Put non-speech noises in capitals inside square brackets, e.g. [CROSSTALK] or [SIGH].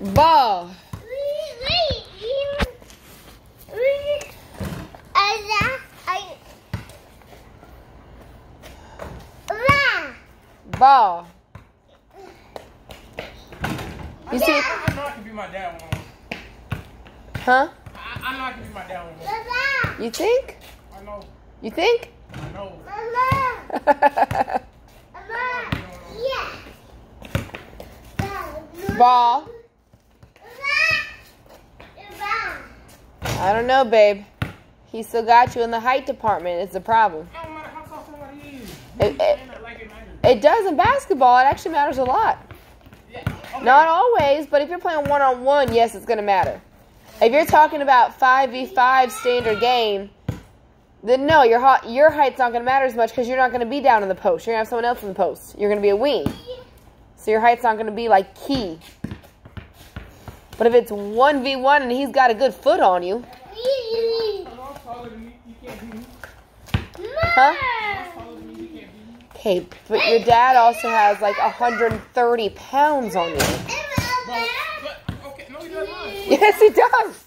Ball. Ball. You see? I know I can be my dad one. Huh? I, I know I can be my dad one. You think? I know. You think? I know. [LAUGHS] Ball. I don't know, babe. He still got you in the height department. It's a problem. It don't matter how tall somebody is. It- it- saying that like it matters. It does in basketball. It actually matters a lot. Yeah. Okay. Not always, but if you're playing one on one, yes, it's going to matter. If you're talking about 5v5 standard game, then no, your, your height's not going to matter as much because you're not going to be down in the post. You're going to have someone else in the post. You're going to be a wing. So your height's not going to be like key. But if it's 1v1 and he's got a good foot on you, I'm taller than me. You can't be me. huh? I'm taller than me. You can't be me. Okay, but your dad also has like 130 pounds on you. But, but, okay. No, he. Yes, he does.